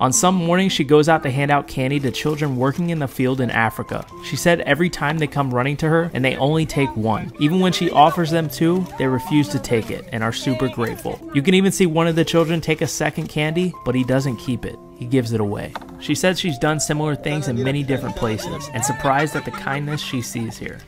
On some mornings, she goes out to hand out candy to children working in the field in Africa. She said every time they come running to her and they only take one. Even when she offers them two, they refuse to take it and are super grateful. You can even see one of the children take a second candy, but he doesn't keep it. He gives it away. She says she's done similar things in many different places and surprised at the kindness she sees here.